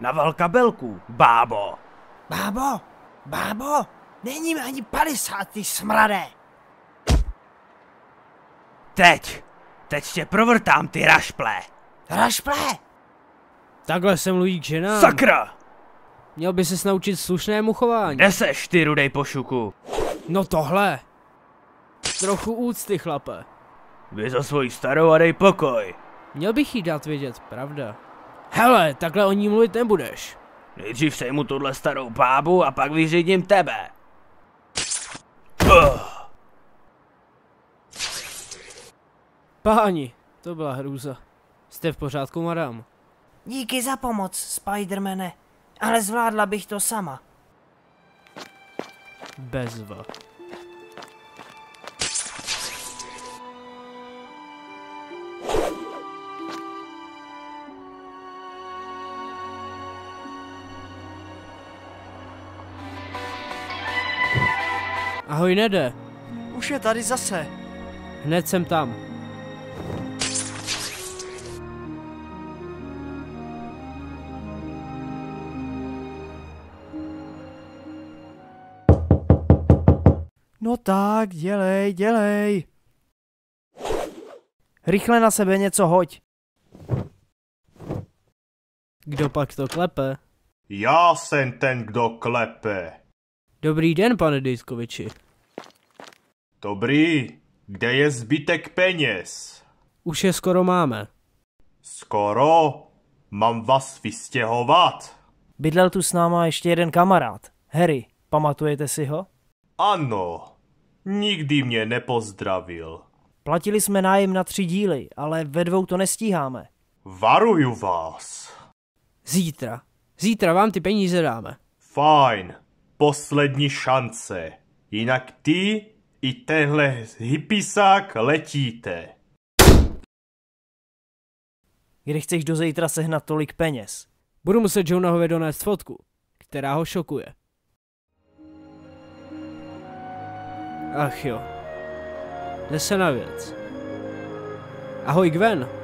Naval kabelku, bábo. Bábo, bábo, není mi ani 50, ty smrade. Teď, teď tě provrtám, ty rašple. Rašple, Takhle se mluví k ženám. Sakra! Měl by se naučit slušnému chování. Kde seš, ty rudej pošuku? No tohle. Trochu úcty, chlape. Vy za svoji starou a dej pokoj. Měl bych jí dát vědět, pravda. Hele, takhle o ní mluvit nebudeš. Nejdřív sejmu tuhle starou bábu a pak vyřídím tebe. Páni, to byla hrůza. Jste v pořádku, madam? díky za pomoc, Spidermane, ale zvládla bych to sama. Bezva. Ahoj, Nede. Už je tady zase. Hned jsem tam. No tak, dělej, dělej. Rychle na sebe něco hoď. Kdo pak to klepe? Já jsem ten, kdo klepe. Dobrý den, pane Dejskoviči. Dobrý, kde je zbytek peněz? Už je skoro máme. Skoro? Mám vás vystěhovat? Bydlel tu s náma ještě jeden kamarád. Harry, pamatujete si ho? Ano, nikdy mě nepozdravil. Platili jsme nájem na tři díly, ale ve dvou to nestíháme. Varuju vás. Zítra. Zítra vám ty peníze dáme. Fajn, poslední šance. Jinak ty i tenhle hypisák letíte. Kde chceš do zítra sehnat tolik peněz? Budu muset Jonahovi donést fotku, která ho šokuje. Ach jo. Jde se na věc. Ahoj Gwen.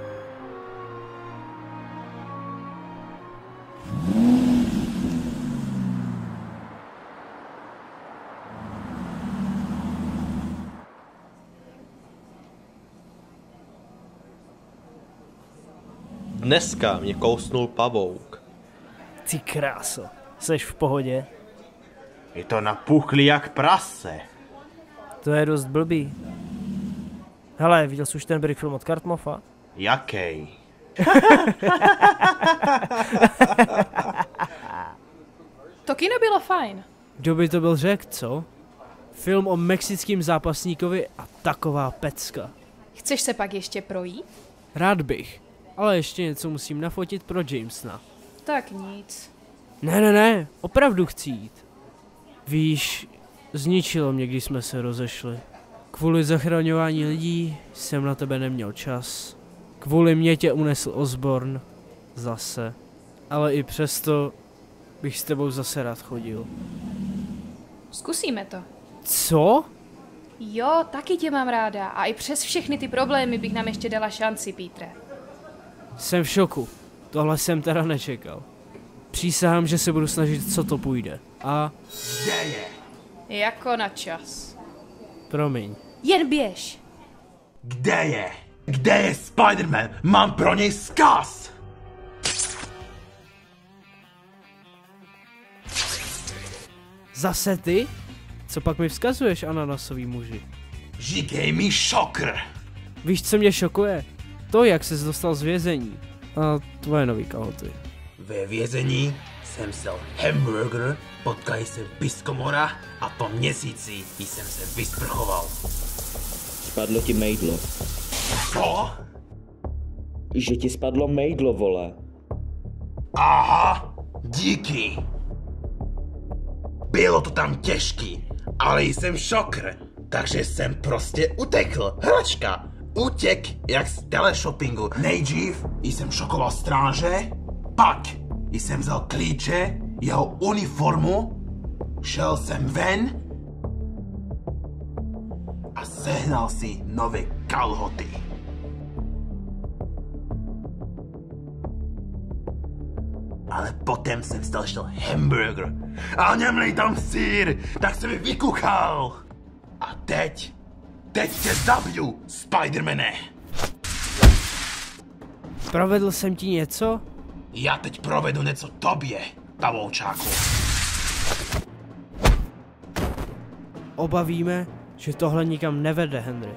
Dneska mě kousnul pavouk. Ty kráso, seš v pohodě? Je to napuchlý jak prase. To je dost blbý. Hele, viděl jsi už ten Brick film od Kartmofa? Jakej? To kino bylo fajn. Kdo by to byl řek, co? Film o mexickém zápasníkovi a taková pecka. Chceš se pak ještě projít? Rád bych, ale ještě něco musím nafotit pro Jamesna. Tak nic. Ne, ne, ne, opravdu chci jít. Víš, zničilo mě, když jsme se rozešli. Kvůli zachraňování lidí jsem na tebe neměl čas. Kvůli mě tě unesl Osborn. Zase. Ale i přesto bych s tebou zase rád chodil. Zkusíme to. Co? Jo, taky tě mám ráda a i přes všechny ty problémy bych nám ještě dala šanci, Pítre. Jsem v šoku. Tohle jsem teda nečekal. Přísahám, že se budu snažit, co to půjde. A Kde je? Jako na čas. promiň. Jen běž. Kde je? Kde je Spider-Man? Mám pro něj zkaz! Zase ty? Co pak mi vzkazuješ, ananasový muži? Říkej mi šokr! Víš, co mě šokuje? To, jak ses dostal z vězení. A tvoje nový kalhoty. Ve vězení jsem sel hamburger, potkali se piskomora a po měsíci jsem se vysprchoval. Spadlo ti mejdlo. Co? Že ti spadlo mejdlo, vole. Aha, díky. Bylo to tam těžký, ale jsem šokr, takže jsem prostě utekl. Hračka, utěk jak z teleshoppingu. Nejdřív jsem šokoval stráže, pak jsem vzal klíče, jeho uniformu, šel jsem ven a sehnal si nové kalhoty. ale potom jsem stal hamburger a neměli tam sír, tak jsem mi vykuchal. A teď, teď tě zabiju, Spidermane. Provedl jsem ti něco? Já teď provedu něco tobě, pavoučáku. Obavíme, že tohle nikam nevede, Henry.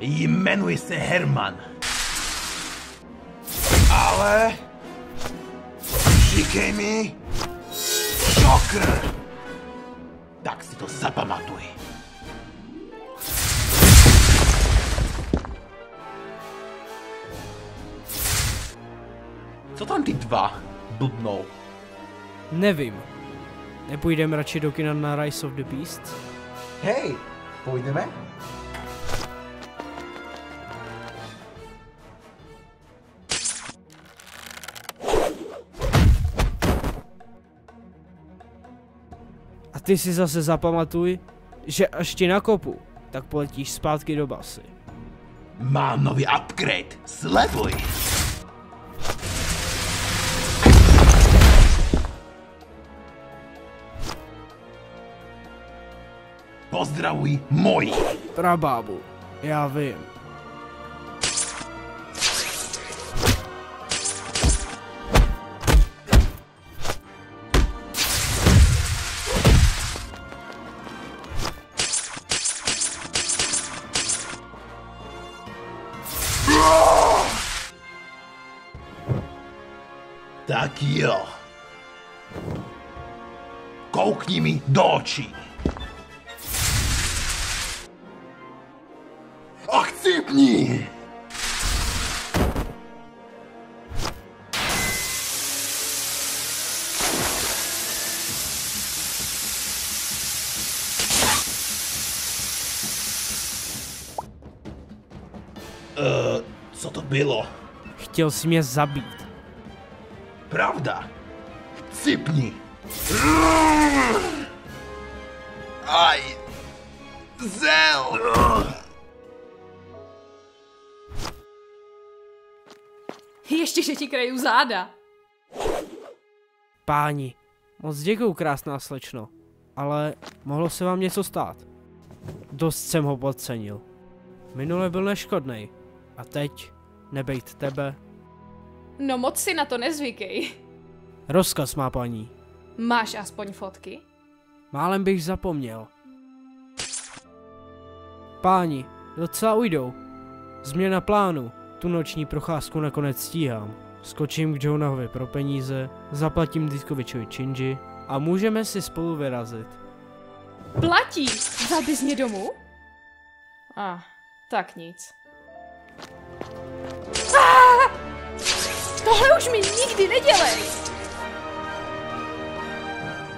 Jmenuji se Herman. Ale... Říkej mi... Šokr! Tak si to zapamatuj. Co tam ty dva blbnou? Nevím. Nepůjdeme radši do kina na Rise of the Beasts? Hej, půjdeme? A ty si zase zapamatuj, že až ti nakopu, tak poletíš zpátky do basy. Mám nový upgrade, sleduj! Pozdravuj moji. Prabábu, já vím. Tak jo. Koukni mi do očí. To bylo? Chtěl jsi mě zabít. Pravda. Cipni. Aj. Zel. Ještě, že ti kraju záda. Páni, moc děkuju, krásná slečno. Ale mohlo se vám něco stát. Dost jsem ho podcenil. Minule byl neškodnej. A teď, nebejt tebe, No moc si na to nezvykej. rozkaz má paní. Máš aspoň fotky? Málem bych zapomněl. Páni, docela ujdou. Změna plánu. Tu noční procházku nakonec stíhám. Skočím k Jonahovi pro peníze, zaplatím Ditkovičovi Chinji a můžeme si spolu vyrazit. Platí! Bys mě domů? A, ah, tak nic. Tohle už mi nikdy nedělej!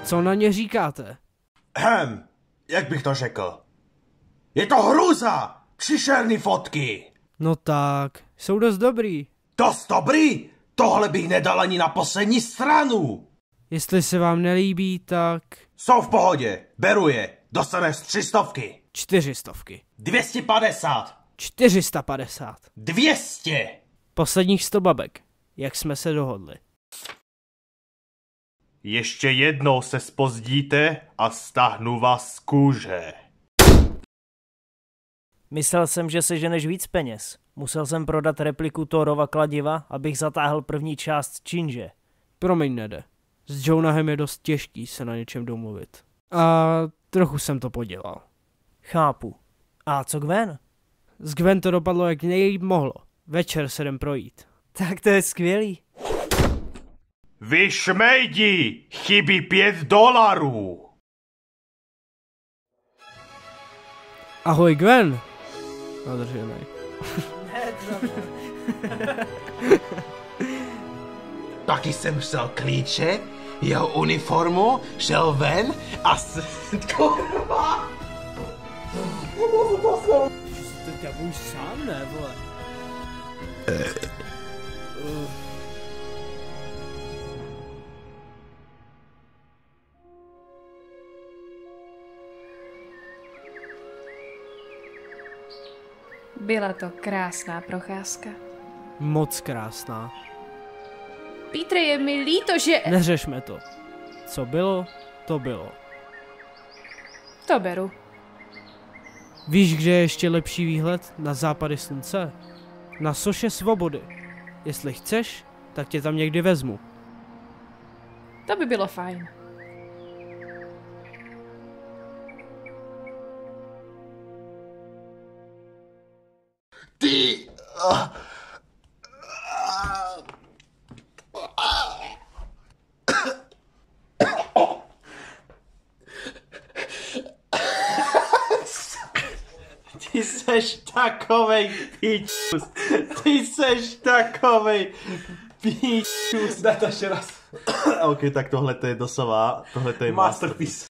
Co na ně říkáte? Hem, jak bych to řekl? Je to hruza! Příšerný fotky! No tak, jsou dost dobrý. Dost dobrý? Tohle bych nedal ani na poslední stranu! Jestli se vám nelíbí, tak Jsou v pohodě, beru je. Dostaneš tři stovky. čtyřistovky. 250. 450. 200. Posledních sto babek, jak jsme se dohodli. Ještě jednou se spozdíte a stáhnu vás z kůže. Myslel jsem, že se ženeš víc peněz. Musel jsem prodat repliku Thorova kladiva, abych zatáhl první část činže. Promiň, Nede. S Jonahem je dost těžký se na něčem domluvit. A trochu jsem to podělal. Chápu. A co Gwen? S Gwen to dopadlo jak nejlíp mohlo. Večer se jdem projít. Tak to je skvělý. Vy šmejdi! Chybí pět dolarů! Ahoj Gwen! Nadržený. Taky jsem vzal klíče, jeho uniformu, šel ven a s... Kurva! Ty můj sám ne, vole. Byla to krásná procházka. Moc krásná. Petre, je mi líto, že... Neřešme to. Co bylo, to bylo. To beru. Víš, kde je ještě lepší výhled na západy slunce? Na soše svobody. Jestli chceš, tak tě tam někdy vezmu. To by bylo fajn. Ty seš takovej píčus. Ty seš takovej píčus. Daj to ještě raz. ok, tak tohle to je dosová, tohle to je Masterpiece.